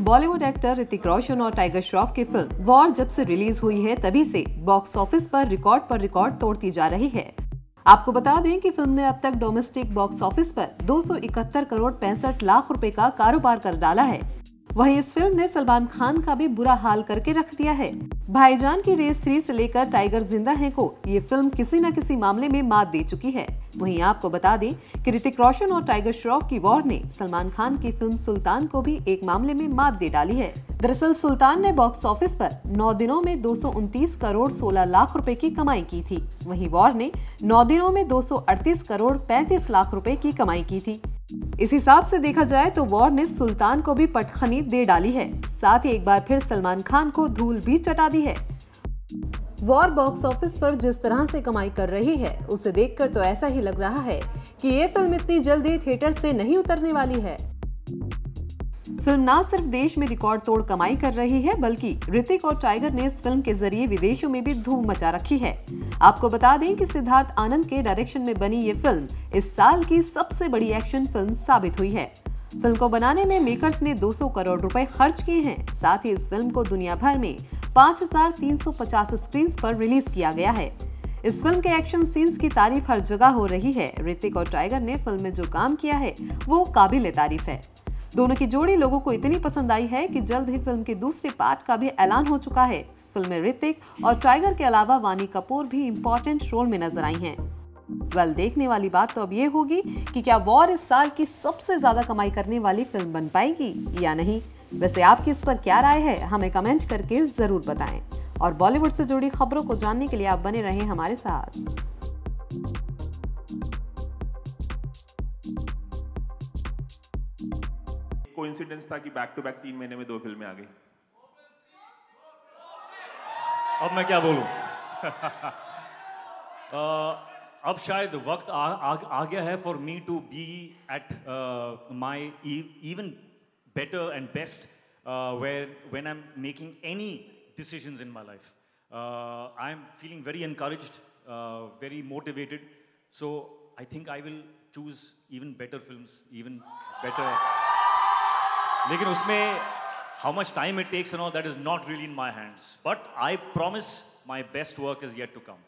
Bollywood actor Hrithik Roshan और tiger Shroff की film war जब से रिलीज़ हुई है, तभी से बॉक्स ऑफ़िस पर रिकॉर्ड पर रिकॉर्ड तोड़ती जा रही है। आपको बता दें कि फ़िल्म ने अब तक डोमेस्टिक बॉक्स ऑफ़िस पर 271 करोड़ पैंसठ लाख रुपए का कारोबार कर डाला है। वहीं इस फ़िल्म ने सलमान खान का भी बुरा हाल करके रख दिया है। भाईजान की रेस थ्री से लेकर टाइगर ज़िंदा है को ये फ़िल्म किसी न किसी मामले में मात दे चुकी है। वहीं आपको बता दें कि ऋतिक रोशन और टाइगर श्रॉफ की वॉर ने सलमान खान की फ़िल्म सुल्तान को भी एक मामले में मात दे डाली है। दरअसल सुल्तान ने बॉक्स ऑफ़िस पर 9 दिनों में 229 करोड़ 16 लाख रुपए की कमाई की थी। वहीं वॉर ने 9 दिनों में 238 करोड़ 35 लाख रुपए की कमाई की थी। इस हिसाब से देखा जाए तो वॉर ने सुल्तान को भी पटखनी दे डाली है। साथ ही एक बार फिर सलमान खान को धूल भी चटा दी है। वॉर बॉक्स ऑफ़िस पर जिस तरह से कमाई कर रही है, उसे देखकर तो ऐसा ही लग रहा है कि ये फ़िल्म इतनी जल्दी थिएटर से नहीं उतरने वाली है। फ़िल्म न सिर्फ़ देश में रिकॉर्ड तोड़ कमाई कर रही है बल्कि ऋतिक और टाइगर ने इस फ़िल्म के ज़रिए विदेशों में भी धूम मचा रखी है। आपको बता दें कि सिद्धार्थ आनंद के डायरेक्शन में बनी ये फ़िल्म इस साल की सबसे बड़ी एक्शन फ़िल्म साबित हुई है। फ़िल्म को बनाने में मेकर्स ने 200 करोड़ रुपए खर्च किए हैं। साथ ही इस फ़िल्म को दुनिया भर में 5,350 स्क्रीन पर रिलीज़ किया गया है। इस फ़िल्म के एक्शन सीन्स की तारीफ़ हर जगह हो रही है। ऋतिक और टाइगर ने फ़िल्म में जो काम किया है वो काबिल तारीफ़ है। दोनों की जोड़ी लोगों को इतनी पसंद आई है कि जल्द ही फ़िल्म के दूसरे पार्ट का भी ऐलान हो चुका है। फ़िल्म में ऋतिक और टाइगर के अलावा वानी कपूर भी इम्पोर्टेंट रोल में नज़र आई हैं। वेल देखने वाली बात तो अब ये होगी कि क्या वॉर इस साल की सबसे ज़्यादा कमाई करने वाली फ़िल्म बन पाएगी या नहीं। वैसे आपकी इस पर क्या राय है, हमें कमेंट करके ज़रूर बताएँ। और बॉलीवुड से जुड़ी खबरों को जानने के लिए आप बने रहें हमारे साथ। कोइंसिडेंस था कि बैक टू बैक तीन महीने में दो फ़िल्में आ गई। अब मैं क्या बोलू? अब शायद वक्त आ, आ, आ गया है for me to be at my even better and best where when I am making any decision in my life I am feeling very encouraged very motivated so I think I will choose even better film even better लेकिन उसमें how much time it takes and all that is not really in my hands. But I promise my best work is yet to come.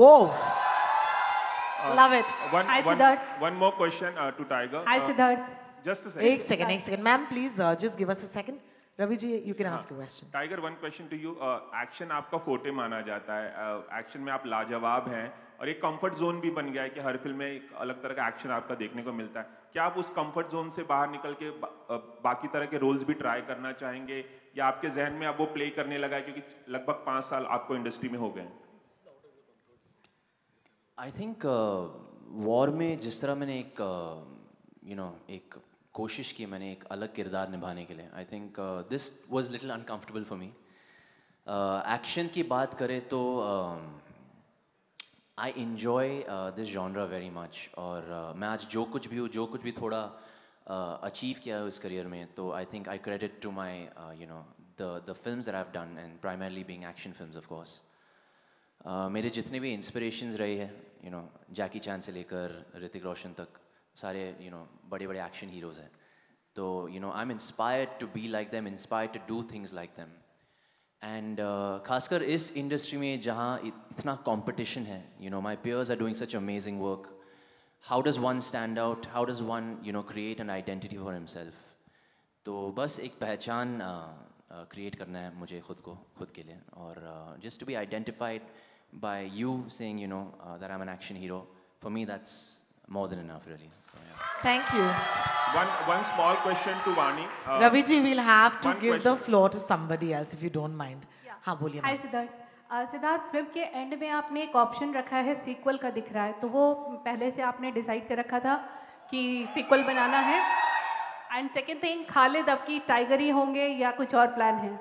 Whoa! Uh, Love it. One, Hi, one, Siddharth. one more question uh, to Tiger. Hi, Uh, Siddharth. Just a second. एक second एक second ma'am please just give us a second Ravi ji you can ask a question tiger one question to you action आपका फोटे माना जाता है action में आप लाजवाब हैं और एक कंफर्ट जोन भी बन गया है कि हर फ़िल्म में एक अलग तरह का एक्शन आपका देखने को मिलता है। क्या आप उस कंफर्ट जोन से बाहर निकल के बा, बाकी तरह के रोल्स भी ट्राई करना चाहेंगे? या आपके जहन में अब वो प्ले करने लगा है क्योंकि लगभग पाँच साल आपको इंडस्ट्री में हो गए आई थिंक वॉर में जिस तरह मैंने एक you uh, no you know, एक कोशिश की मैंने एक अलग किरदार निभाने के लिए I think this was little uncomfortable for me action की बात करें तो I enjoy this genre very much और uh, मैं आज जो कुछ भी हूँ जो कुछ भी थोड़ा अचीव uh, किया है इस करियर में तो I think I credit to my you know the the film have done and primarily being action films of course मेरे जितने भी इंस्परेशन रहे हैं यू नो जैकी चैन से लेकर ऋतिक रोशन तक सारे यू नो बड़े बड़े एक्शन हीरोज़ हैं। तो you know I am inspired to be like them inspired to do things like them and खासकर इस इंडस्ट्री में जहाँ इतना कंपटीशन है you know my peers are doing such amazing work how does one stand out how does one you know create an identity for himself तो बस एक पहचान क्रिएट uh, uh, करना है मुझे खुद को खुद के लिए. और just to be identified by you saying, you know uh, that I'm an action hero, for me that's more than enough, really. So, yeah. Thank you One one small question to Vani. Uh, Ravi ji will have to one give the question. Floor to somebody else if you don't mind हाँ बोलिए hi Siddharth film के end में आपने एक option रखा है sequel का दिख रहा है तो वो पहले से आपने डिसाइड कर रखा था कि सीक्वल बनाना है एंड सेकेंड थिंग खालिद अब की टाइगर ही होंगे या कुछ और प्लान है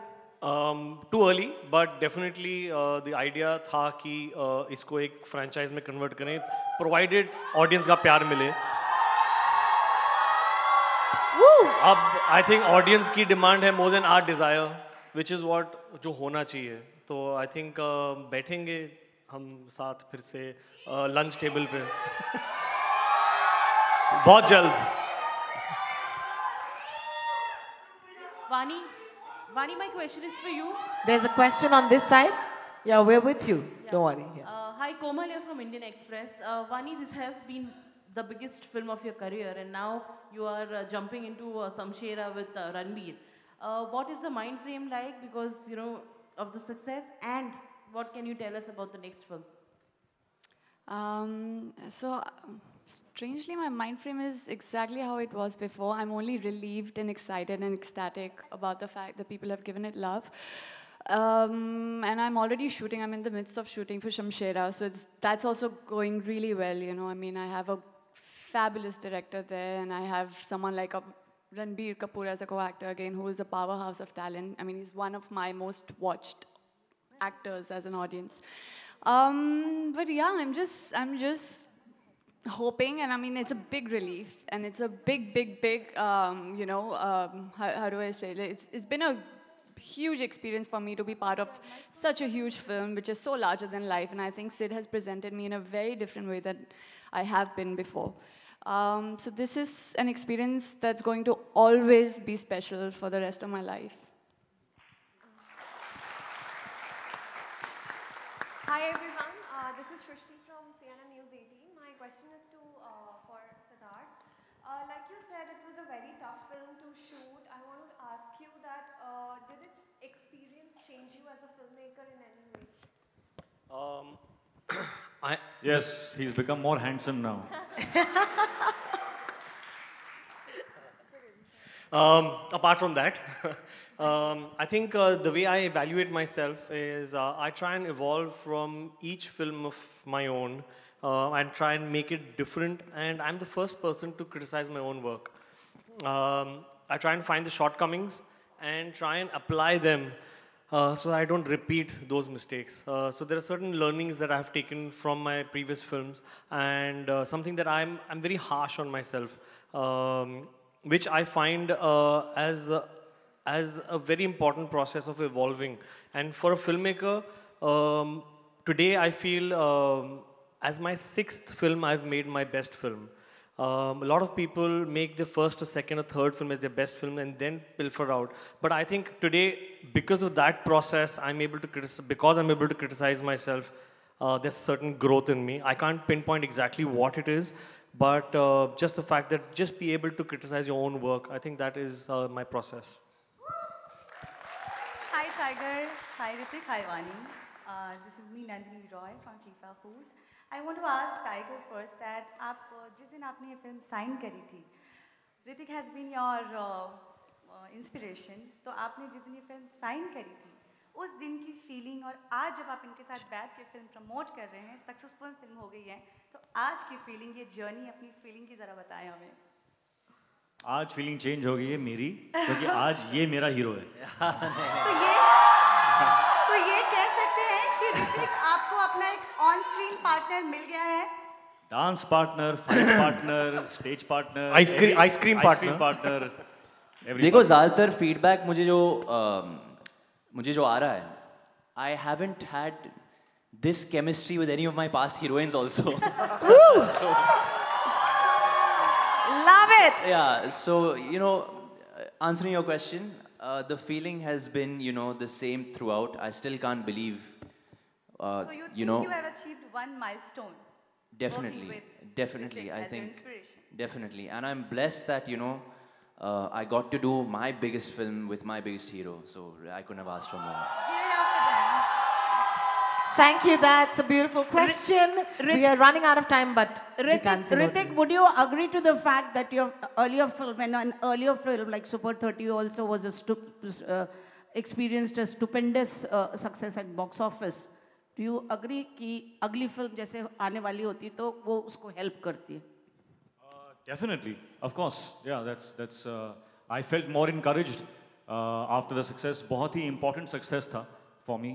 um, too early but definitely uh, the idea था कि uh, इसको एक franchise में convert करें provided audience का प्यार मिले अब I think audience की demand है more than our desire which is what जो होना चाहिए तो I think uh, बैठेंगे हम साथ फिर से लंच टेबल पे बहुत जल्द Vani, Vani, my question is for you. There's a question on this side. Yeah, we're with you. Don't worry. Yeah. Uh, hi, Komal here from Indian Express. Uh, Vani, this has been the biggest film of your career, and now you are uh, jumping into uh, Samshera with uh, Ranbir. Uh, what is the mind frame like because you know of the success, and what can you tell us about the next film? Um, so, um, strangely, my mind frame is exactly how it was before. I'm only relieved and excited and ecstatic about the fact that people have given it love. Um, and I'm already shooting. I'm in the midst of shooting for Shamshera, so that's also going really well. You know, I mean, I have a fabulous director there, and I have someone like a Ranbir Kapoor as a co-actor again, who is a powerhouse of talent. I mean, he's one of my most watched actors as an audience. Um, but yeah, I'm just, I'm just hoping, and I mean, it's a big relief, and it's a big, big, big, um, you know, um, how, how do I say it? It's, it's been a huge experience for me to be part of such a huge film, which is so larger than life, and I think Sid has presented me in a very different way than I have been before. Um, so this is an experience that's going to always be special for the rest of my life. Hi everyone, uh, this is Shrishti from CNN News 18. My question is to uh, for Siddharth. Uh, like you said, it was a very tough film to shoot. I want to ask you that uh, did its experience change you as a filmmaker in any way? Um, I, Yes, he's become more handsome now. Um, apart from that, um, I think uh, the way I evaluate myself is uh, I try and evolve from each film of my own uh, and try and make it different. And I'm the first person to criticize my own work. Um, I try and find the shortcomings and try and apply them uh, so that I don't repeat those mistakes. Uh, so there are certain learnings that I have taken from my previous films, and uh, something that I'm I'm very harsh on myself, um, which I find uh, as a, as a very important process of evolving. And for a filmmaker, um, today I feel um, as my sixth film, I've made my best film. Um, a lot of people make their first or second or third film as their best film and then pilfer out. But I think today, because of that process, I'm able to criticize, because I'm able to criticize myself, uh, there's certain growth in me. I can't pinpoint exactly what it is, but uh, just the fact that just be able to criticize your own work, I think that is uh, my process. Hi Tiger, hi Ritik, hi Vani. Uh, this is me Nandini Roy from FIFA Foods. I want to ask Tiger first that आप uh, जिस दिन आपने ये film sign करी थी Hrithik has been your inspiration तो आपने जिस दिन ये फ़िल्म साइन करी थी उस दिन की फीलिंग और आज जब आप इनके साथ बैठ के फ़िल्म प्रमोट कर रहे हैं सक्सेसफुल फ़िल्म हो गई है तो आज की फीलिंग ये जर्नी अपनी फीलिंग की ज़रा बताएँ हमें। आज फीलिंग चेंज हो गई है मेरी क्योंकि आज ये मेरा हीरो है। तो ये तो ये कह सकते हैं कि ऋतिक तीन पार्टनर मिल गया है। Dance partner partner stage partner ice cream ice cream partner partner देखो ज़्यादातर फीडबैक मुझे जो uh, मुझे जो आ रहा है I haven't had this chemistry with any of my past heroines also love it या so you know answering your question the feeling has been you know the same throughout I still can't believe uh, so you, you think know you have achieved one milestone definitely with definitely Hrithik i think inspiration. definitely and i'm blessed that you know uh, i got to do my biggest film with my biggest hero so i couldn't have asked for more Give it up for them. Thank you. That's a beautiful question. we are running out of time, but we Ritik, can't say no to Ritik, would you agree to the fact that your earlier film, and an earlier film like Super 30 also was a stu- uh, experienced a stupendous uh, success at box office? Do you agree कि अगली film जैसे आने वाली होती तो वो उसको help करती है? Definitely of course I felt more encourage after the success बहुत ही इंपॉर्टेंट सक्सेस था फॉर मी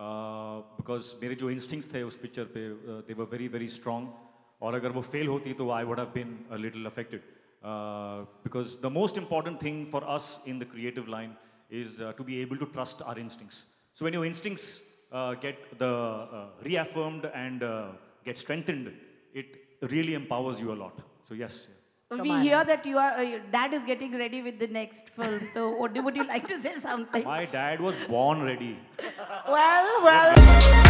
बिकॉज़ मेरे जो इंस्टिंक्स थे उस पिक्चर पे they were very very strong और अगर वो फेल होती तो I would have been little affected because the most important thing for us in the creative line is to be able to trust our instincts so when you instincts uh, get the uh, reaffirmed and uh, get strengthened, it really empowers you a lot. So yes. we Come on. hear that you are, uh, your dad is getting ready with the next film. So would, would you like to say something? My dad was born ready. Well, well,